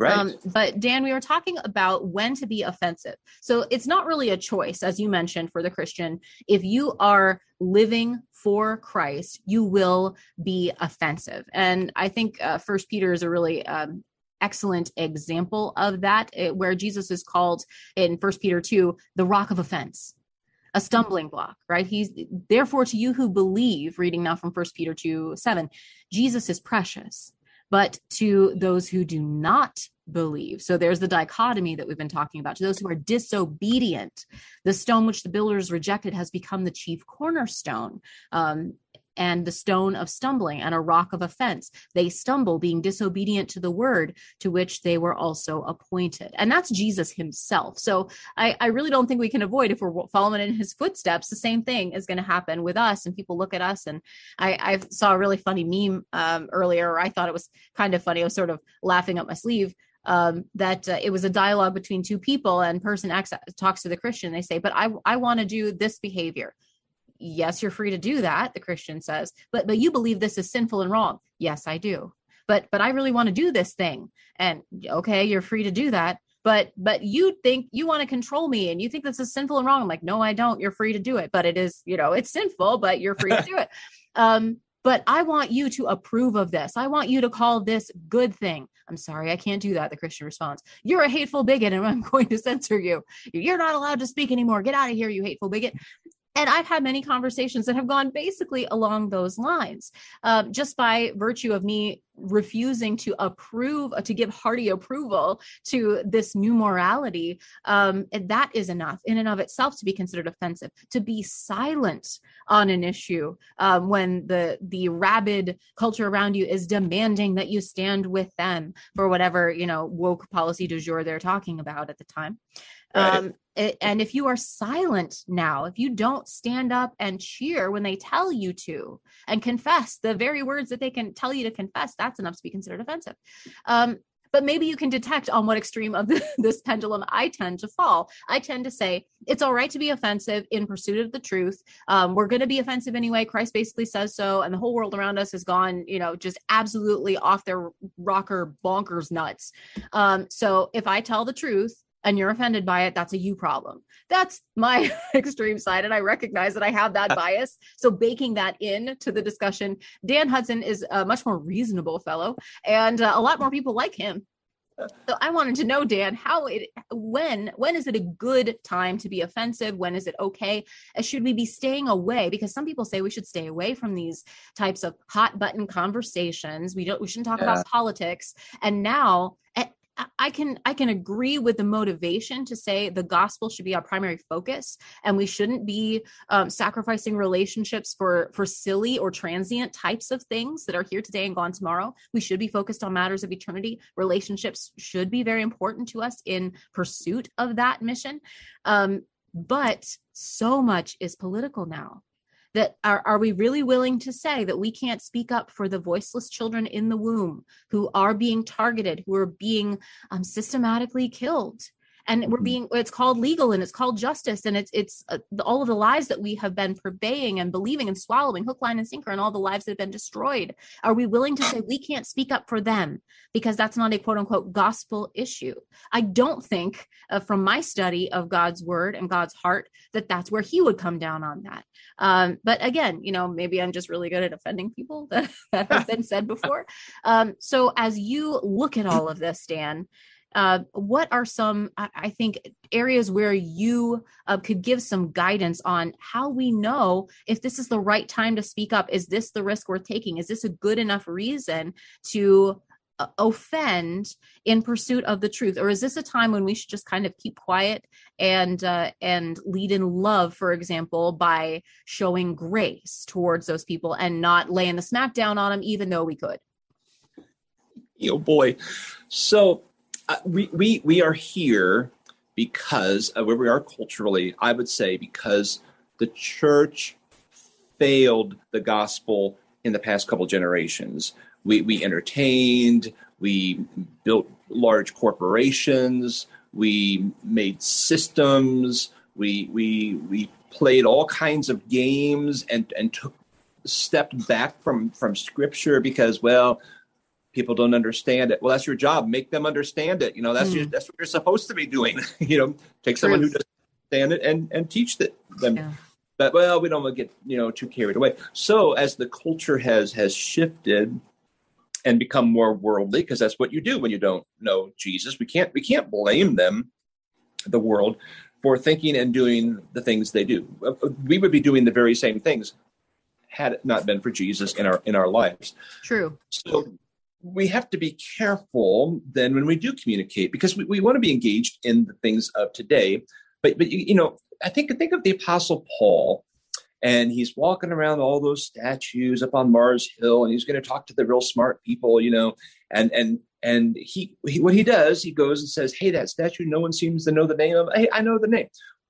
Right. Um, but Dan, we were talking about when to be offensive. So it's not really a choice, as you mentioned, for the Christian. If you are living for Christ, you will be offensive. And I think uh, First Peter is a really um, excellent example of that, it, where Jesus is called in First Peter two the rock of offense a stumbling block, right? He's therefore to you who believe, reading now from First Peter 2 7, Jesus is precious but to those who do not believe. So there's the dichotomy that we've been talking about. To those who are disobedient, the stone which the builders rejected has become the chief cornerstone. Um, and the stone of stumbling and a rock of offense. They stumble, being disobedient to the word to which they were also appointed. And that's Jesus himself. So I, I really don't think we can avoid if we're following in his footsteps, the same thing is going to happen with us. And people look at us. And I, I saw a really funny meme um, earlier. I thought it was kind of funny. I was sort of laughing up my sleeve um, that uh, it was a dialogue between two people and person X talks to the Christian. They say, but I, I want to do this behavior yes you're free to do that the christian says but but you believe this is sinful and wrong. Yes i do. But but i really want to do this thing. And okay you're free to do that but but you think you want to control me and you think this is sinful and wrong. I'm like no i don't. You're free to do it but it is you know it's sinful but you're free to do it. (laughs) Um but i want you to approve of this. I want you to call this good thing. I'm sorry i can't do that the christian responds. You're a hateful bigot and i'm (laughs) going to censor you. You're not allowed to speak anymore. Get out of here you hateful bigot and I've had many conversations that have gone basically along those lines, um, just by virtue of me refusing to approve, to give hearty approval to this new morality. Um, that is enough in and of itself to be considered offensive. To be silent on an issue um, when the the rabid culture around you is demanding that you stand with them for whatever you know woke policy du jour they're talking about at the time. Um, and if you are silent now, if you don't stand up and cheer when they tell you to and confess the very words that they can tell you to confess, that's enough to be considered offensive. Um, but maybe you can detect on what extreme of the, (laughs) this pendulum I tend to fall. I tend to say it's all right to be offensive in pursuit of the truth. Um, we're going to be offensive anyway. Christ basically says so, and the whole world around us has gone, you know, just absolutely off their rocker bonkers nuts. Um, so if I tell the truth, and you're offended by it, that's a you problem. That's my (laughs) extreme side. And I recognize that I have that bias. So baking that in to the discussion, Dan Hudson is a much more reasonable fellow and uh, a lot more people like him so I wanted to know, Dan, how it when when is it a good time to be offensive? When is it okay? Uh, should we be staying away? Because some people say we should stay away from these types of hot button conversations. We don't we shouldn't talk yeah. about politics. And now I can I can agree with the motivation to say the gospel should be our primary focus, and we shouldn't be um, sacrificing relationships for for silly or transient types of things that are here today and gone tomorrow. We should be focused on matters of eternity. Relationships should be very important to us in pursuit of that mission. Um, but so much is political now that are, are we really willing to say that we can't speak up for the voiceless children in the womb who are being targeted who are being um, systematically killed and we're mm-hmm. being it's called legal and it's called justice and it's it's uh, all of the lies that we have been purveying and believing and swallowing hook line and sinker and all the lives that have been destroyed. Are we willing to say we can't speak up for them because that's not a quote unquote gospel issue? I don't think uh, from my study of god's word and god's heart that that's where he would come down on that. Um, but again you know maybe i'm just really good at offending people (laughs) that, that have (laughs) been said before. Um, so as you look at all of this dan uh, what are some i think areas where you uh, could give some guidance on how we know if this is the right time to speak up? Is this the risk we're taking? Is this a good enough reason to uh, offend in pursuit of the truth? Or is this a time when we should just kind of keep quiet and uh, and lead in love for example by showing grace towards those people and not laying the smack down on them even though we could? Oh boy. So uh, we, we, we are here because where we are culturally, I would say because the church failed the gospel in the past couple generations. We, we entertained, we built large corporations, we made systems, we, we, we played all kinds of games and, and took stepped back from, from scripture because, well, people don't understand it. Well, that's your job. Make them understand it. You know, that's mm. your, that's what you're supposed to be doing. (laughs) you know, take Truth. someone who doesn't understand it and and teach them. Yeah. But well, we don't want to get you know too carried away. So as the culture has has shifted and become more worldly, because that's what you do when you don't know Jesus. We can't we can't blame them, the world, for thinking and doing the things they do. We would be doing the very same things had it not been for Jesus in our in our lives. True. So we have to be careful then when we do communicate because we, we want to be engaged in the things of today. But but you know, I think think of the Apostle Paul, and he's walking around all those statues up on Mars Hill, and he's going to talk to the real smart people, you know, and and and he, he what he does, he goes and says, "Hey, that statue, no one seems to know the name of. Hey, I know the name."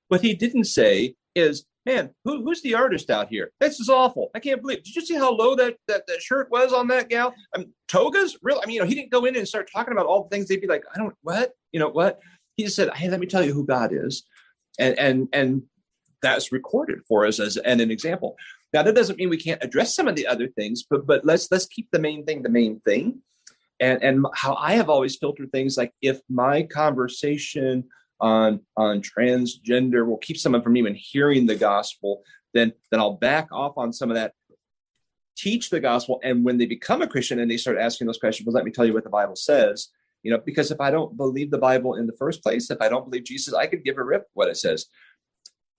What he didn't say is, man, who, who's the artist out here? This is awful. I can't believe. Did you see how low that that, that shirt was on that gal? I mean, togas, really? I mean, you know, he didn't go in and start talking about all the things. They'd be like, I don't what, you know what? He just said, hey, let me tell you who God is, and and and that's recorded for us as and an example. Now that doesn't mean we can't address some of the other things, but but let's let's keep the main thing the main thing. And and how I have always filtered things like if my conversation on on transgender will keep someone from even hearing the gospel, then then I'll back off on some of that. Teach the gospel, and when they become a Christian and they start asking those questions, well, let me tell you what the Bible says. You know, because if I don't believe the Bible in the first place, if I don't believe Jesus, I could give a rip what it says.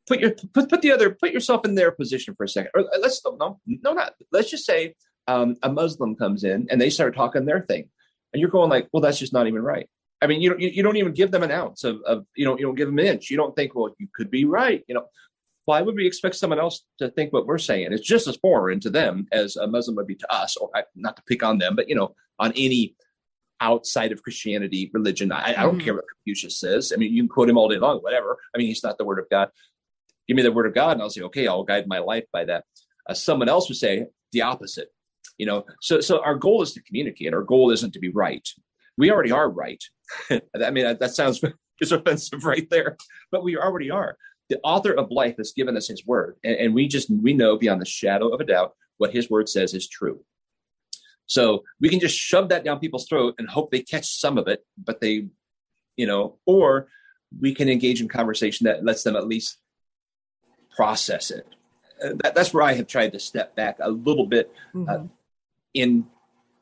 Put your put, put the other put yourself in their position for a second. Or let's no no not let's just say um, a Muslim comes in and they start talking their thing, and you're going like, well, that's just not even right. I mean, you don't you don't even give them an ounce of, of you know you don't give them an inch. You don't think, well, you could be right. You know, why would we expect someone else to think what we're saying? It's just as foreign to them as a Muslim would be to us, or not to pick on them, but you know, on any outside of Christianity religion. I, I don't mm care what Confucius says. I mean, you can quote him all day long, whatever. I mean, he's not the word of God. Give me the word of God, and I'll say, okay, I'll guide my life by that. Uh, someone else would say the opposite. You know, so so our goal is to communicate. Our goal isn't to be right. We already are right. (laughs) I mean, that sounds (laughs) is offensive right there, but we already are. The author of life has given us his word, and, and we just we know beyond the shadow of a doubt what his word says is true. So we can just shove that down people's throat and hope they catch some of it, but they, you know, or we can engage in conversation that lets them at least process it. Uh, that, that's where I have tried to step back a little bit uh, mm-hmm. in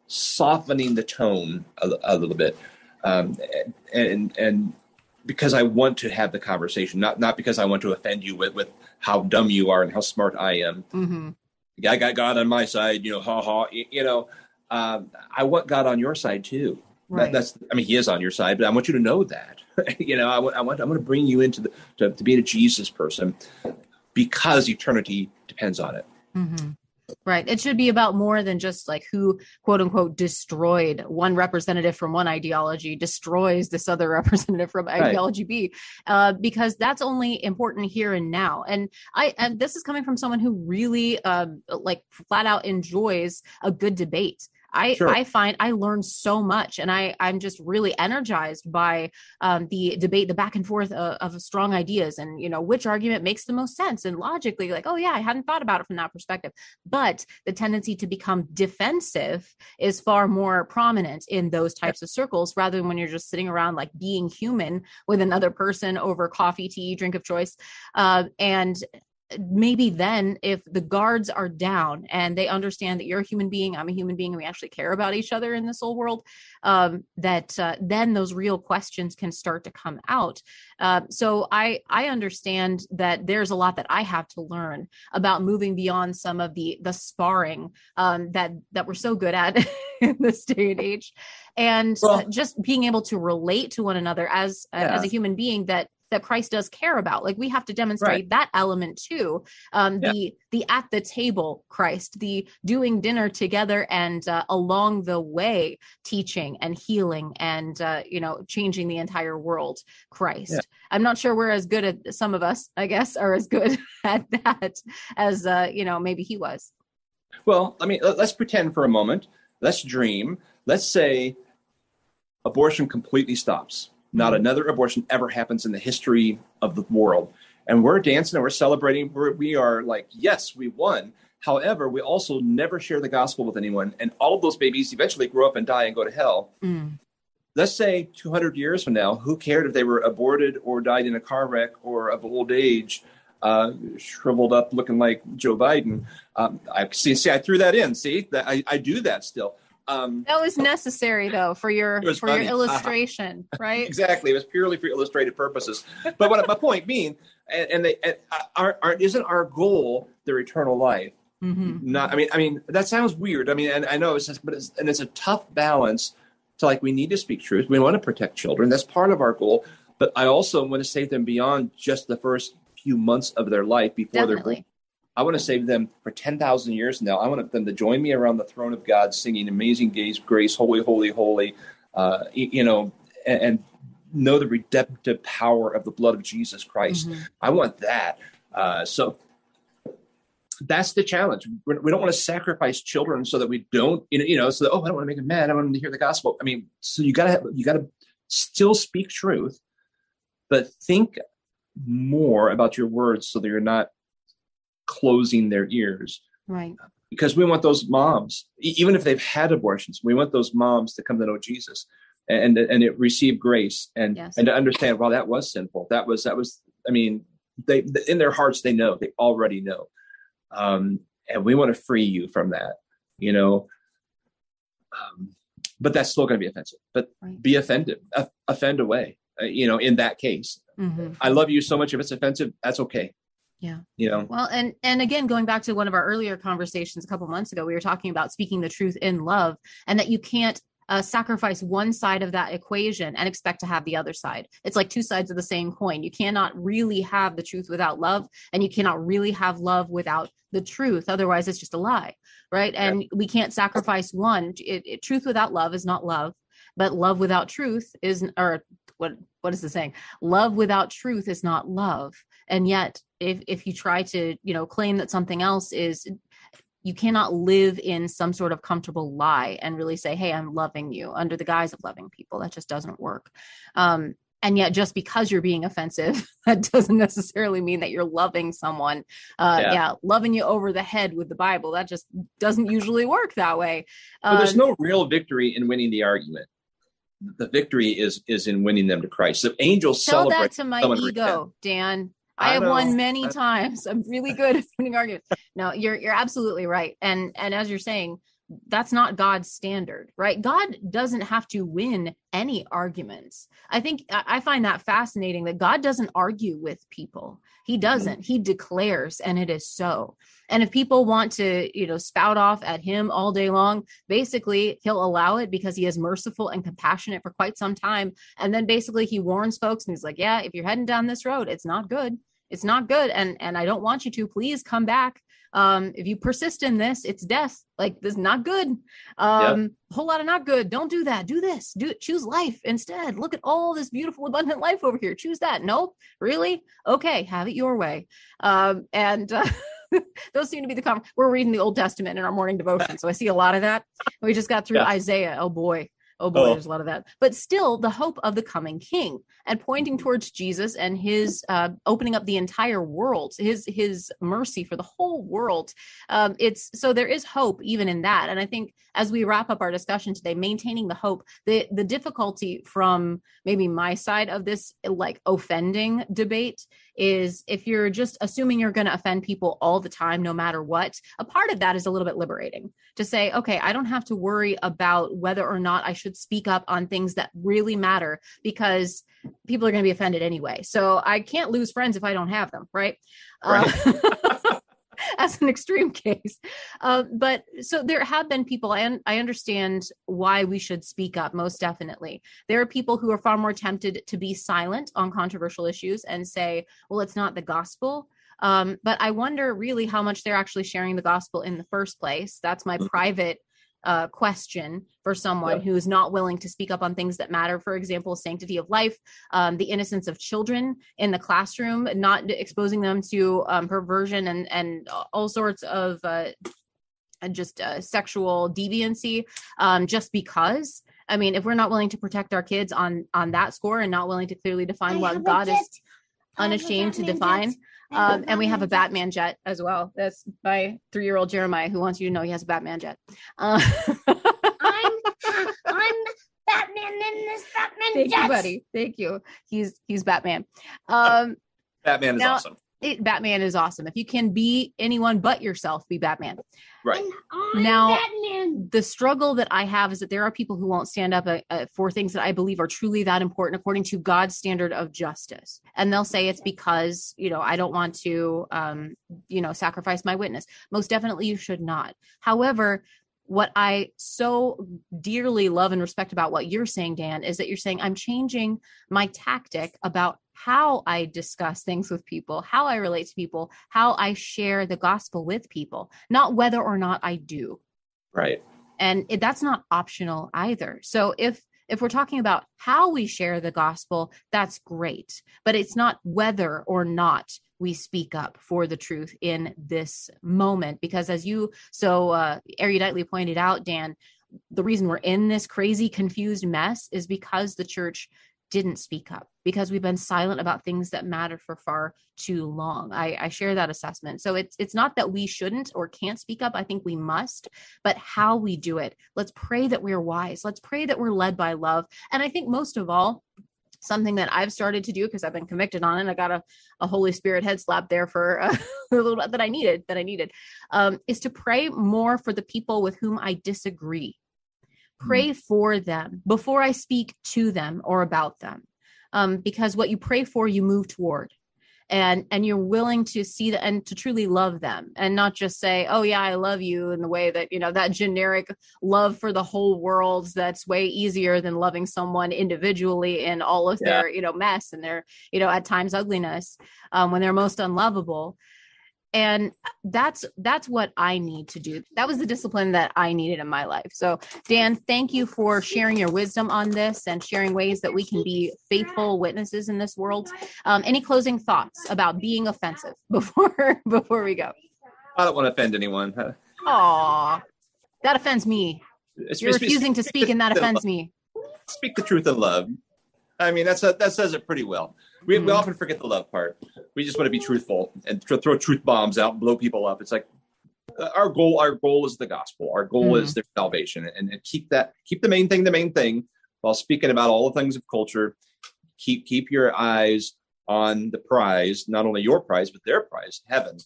softening the tone a, a little bit. Um, and and because I want to have the conversation, not not because I want to offend you with with how dumb you are and how smart I am. Mm-hmm. I got God on my side, you know, ha ha. You know, um, I want God on your side too. Right. That, that's, I mean, He is on your side, but I want you to know that. (laughs) you know, I, w- I want, I want to bring you into the to, to being a Jesus person because eternity depends on it. Mm-hmm. Right. It should be about more than just like who, quote unquote, destroyed one representative from one ideology, destroys this other (laughs) representative from Right. ideology B, uh, because that's only important here and now. And I, and this is coming from someone who really, um, like flat out enjoys a good debate. I, Sure. I find I learn so much and I, I'm just really energized by um, the debate, the back and forth of, of strong ideas and, you know, which argument makes the most sense and logically like, oh yeah, I hadn't thought about it from that perspective but the tendency to become defensive is far more prominent in those types of circles rather than when you're just sitting around like being human with another person over coffee tea drink of choice uh, and maybe then if the guards are down and they understand that you're a human being i'm a human being and we actually care about each other in this whole world um, that uh, then those real questions can start to come out. Uh, so i i understand that there's a lot that i have to learn about moving beyond some of the the sparring um, that that we're so good at (laughs) in this day and age and Well- uh, just being able to relate to one another as as a human being that that Christ does care about. Like we have to demonstrate that element too. Um, Yeah. The the at the table Christ, the doing dinner together, and uh, along the way teaching and healing and uh, you know changing the entire world. Christ. Yeah. I'm not sure we're as good at some of us, I guess, are as good (laughs) at that as uh, you know maybe he was. Well, I mean, let's pretend for a moment. Let's dream. Let's say abortion completely stops. Not Mhm. another abortion ever happens in the history of the world. And we're dancing and we're celebrating. We're, we are like, yes, we won. However, we also never share the gospel with anyone. And all of those babies eventually grow up and die and go to hell. Mm. Let's say 200 years from now, who cared if they were aborted or died in a car wreck or of old age, uh, shriveled up looking like Joe Biden? Um, I see, see, I threw that in. See, that I, I do that still. Um, That was necessary though for your for funny. your (laughs) illustration, right? exactly. It was purely for illustrative purposes. But what my point being, and, and they and our, our, isn't our goal their eternal life? Mhm. Not. I mean, I mean that sounds weird. I mean, and I know it's just, but it's, and it's a tough balance. To like, we need to speak truth. We want to protect children. That's part of our goal. But I also want to save them beyond just the first few months of their life before they're Definitely. I want to save them for 10,000 years now. I want them to join me around the throne of God, singing Amazing Grace, Grace, Holy, Holy, Holy, uh, you know, and, and know the redemptive power of the blood of Jesus Christ. Mhm. I want that. Uh, so that's the challenge. We're, we don't want to sacrifice children so that we don't, you know, you know, so that, oh, I don't want to make them mad. I want them to hear the gospel. I mean, so you gotta, you gotta still speak truth, but think more about your words so that you're not closing their ears Right. because we want those moms, even if they've had abortions, we want those moms to come to know Jesus and and it receive grace and Yes. and to understand, well, that was sinful. That was that was. I mean, they in their hearts they know they already know, um, and we want to free you from that. You know, um, but that's still going to be offensive. But Right. be offended, offend away. Uh, you know, in that case, Mhm. I love you so much. If it's offensive, that's okay. Yeah. You know. Well, and and again, going back to one of our earlier conversations a couple months ago, we were talking about speaking the truth in love, and that you can't uh, sacrifice one side of that equation and expect to have the other side. It's like two sides of the same coin. You cannot really have the truth without love, and you cannot really have love without the truth. Otherwise, it's just a lie, right? And we can't sacrifice one. It, it, truth without love is not love, but love without truth is, or what what is the saying? Love without truth is not love. And yet, if if you try to, you know, claim that something else is you cannot live in some sort of comfortable lie and really say, Hey, I'm loving you under the guise of loving people. That just doesn't work. Um, and yet, just because you're being offensive, (laughs) that doesn't necessarily mean that you're loving someone. Uh, Yeah. yeah. loving you over the head with the Bible. That just doesn't usually work that way. There's Um, no real victory in winning the argument. The victory is is in winning them to Christ. The angels tell celebrate. that to my ego, Dan. I, I have know. won many I- times. I'm really good at winning arguments. No, you're you're absolutely right. And and as you're saying, that's not God's standard, right? God doesn't have to win any arguments. I think I find that fascinating that God doesn't argue with people. He mm-hmm. doesn't. He declares and it is so. And if people want to, you know, spout off at him all day long, basically he'll allow it because he is merciful and compassionate for quite some time. And then basically he warns folks and he's like, yeah, if you're heading down this road, it's not good. It's not good. And and I don't want you to. Please come back. Um if you persist in this it's death. Like this is not good. Um yep. whole lot of not good. Don't do that. Do this. Do it choose life instead. Look at all this beautiful abundant life over here. Choose that. Nope. Really? Okay. Have it your way. Um and uh, (laughs) those seem to be the com- we're reading the old testament in our morning devotion so i see a lot of that. We just got through yeah. isaiah. Oh boy Oh boy, oh. there's a lot of that. But still, the hope of the coming king and pointing towards Jesus and his uh, opening up the entire world, his his mercy for the whole world. Um, it's so there is hope even in that. And I think as we wrap up our discussion today, maintaining the hope, the the difficulty from maybe my side of this like offending debate is if you're just assuming you're going to offend people all the time, no matter what, a part of that is a little bit liberating to say, okay, I don't have to worry about whether or not I should speak up on things that really matter because people are going to be offended anyway. So I can't lose friends if I don't have them, right? right. Uh, (laughs) (laughs) as an extreme case. Uh, but so there have been people, and I understand why we should speak up, most definitely. There are people who are far more tempted to be silent on controversial issues and say, well, it's not the gospel. Um, but I wonder really how much they're actually sharing the gospel in the first place. That's my mm-hmm. private uh, question for someone yeah. who is not willing to speak up on things that matter. For example, sanctity of life, um, the innocence of children in the classroom, not exposing them to um, perversion and and all sorts of uh, just uh, sexual deviancy, um, just because. I mean, if we're not willing to protect our kids on on that score and not willing to clearly define what God is unashamed to define. Um, and we have a Batman jet as well. That's my three year old Jeremiah who wants you to know he has a Batman jet. Uh, (laughs) I'm I'm Batman in this Batman Thank jet. you, buddy. Thank you. He's he's Batman. Um, Batman is now, awesome it, Batman is awesome. If you can be anyone but yourself, be Batman. Right. now, Batman. the struggle that I have is that there are people who won't stand up uh, uh, for things that I believe are truly that important according to God's standard of justice. And they'll say it's because, you know, I don't want to, um, you know, sacrifice my witness. Most definitely you should not. However, what I so dearly love and respect about what you're saying, Dan, is that you're saying I'm changing my tactic about how I discuss things with people, how I relate to people, how I share the gospel with people, not whether or not I do. Right. And it, that's not optional either. So if if we're talking about how we share the gospel, that's great, but it's not whether or not we speak up for the truth in this moment because as you so uh, eruditely pointed out dan the reason we're in this crazy confused mess is because the church didn't speak up because we've been silent about things that matter for far too long. I, I, share that assessment. So it's it's not that we shouldn't or can't speak up. I think we must, but how we do it. Let's pray that we're wise. Let's pray that we're led by love. And I think most of all, something that I've started to do because I've been convicted on it. I got a, a Holy Spirit head slap there for (laughs) a little bit that I needed, that I needed, um, is to pray more for the people with whom I disagree pray mm-hmm. for them before I speak to them or about them. Um, because what you pray for, you move toward. And and you're willing to see that and to truly love them and not just say, oh yeah, I love you in the way that, you know, that generic love for the whole world that's way easier than loving someone individually in all of yeah. their, you know, mess and their, you know, at times ugliness um, when they're most unlovable and that's that's what i need to do. That was the discipline that i needed in my life. So dan thank you for sharing your wisdom on this and sharing ways that we can be faithful witnesses in this world. Um, any closing thoughts about being offensive (laughs) before before we go? I don't want to offend anyone. (laughs) Aw, that offends me. You're refusing to speak and that offends me. speak the truth in love. I mean that's a, that says it pretty well we, mm-hmm. we often forget the love part. We just want to be truthful and th- throw truth bombs out, and blow people up. It's like uh, our goal. Our goal is the gospel. Our goal mm-hmm. is their salvation, and, and keep that keep the main thing the main thing while speaking about all the things of culture. Keep keep your eyes on the prize, not only your prize but their prize, heaven,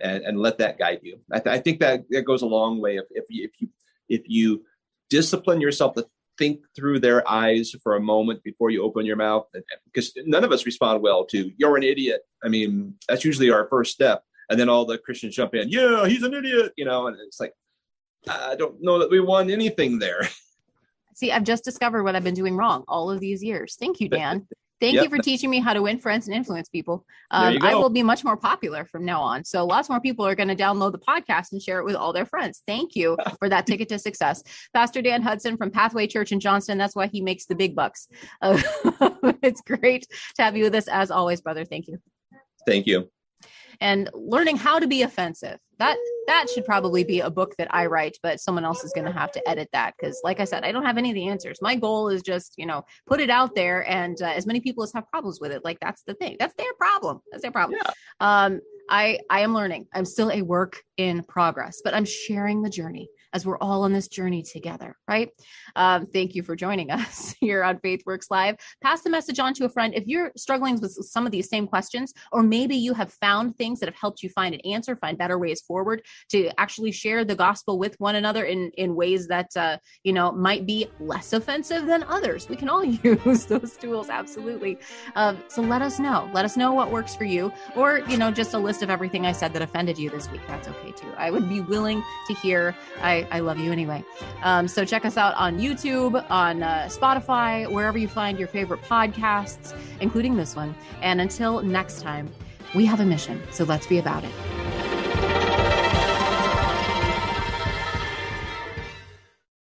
and, and let that guide you. I, th- I think that that goes a long way. If if you, if you if you discipline yourself to think through their eyes for a moment before you open your mouth, because none of us respond well to "you're an idiot." I mean, that's usually our first step, and then all the Christians jump in, "Yeah, he's an idiot," you know, and it's like, I don't know that we won anything there. See, I've just discovered what I've been doing wrong all of these years. Thank you, (laughs) Dan. Thank Yep. you for teaching me how to win friends and influence people. Um, I will be much more popular from now on. So lots more people are going to download the podcast and share it with all their friends. Thank you (laughs) for that ticket to success. Pastor Dan Hudson from Pathway Church in Johnston. That's why he makes the big bucks. Uh, (laughs) it's great to have you with us as always, brother. Thank you. Thank you. And learning how to be offensive. That that should probably be a book that I write, but someone else is going to have to edit that because, like I said, I don't have any of the answers. My goal is just, you know, put it out there, and uh, as many people as have problems with it, like that's the thing. That's their problem. That's their problem. Yeah. Um, I I am learning. I'm still a work in progress, but I'm sharing the journey as we're all on this journey together, right? Um, thank you for joining (laughs) us here on Faith Works Live. Pass the message on to a friend if you're struggling with some of these same questions, or maybe you have found things that have helped you find an answer, find better ways forward to actually share the gospel with one another in in ways that uh, you know might be less offensive than others. We can all (laughs) use those tools, absolutely. Um, so let us know. Let us know what works for you, or you know, just a list of everything I said that offended you this week. That's okay too. I would be willing to hear. I love you anyway. Um, so check us out on YouTube, on uh, Spotify, wherever you find your favorite podcasts, including this one. And until next time, we have a mission. So let's be about it.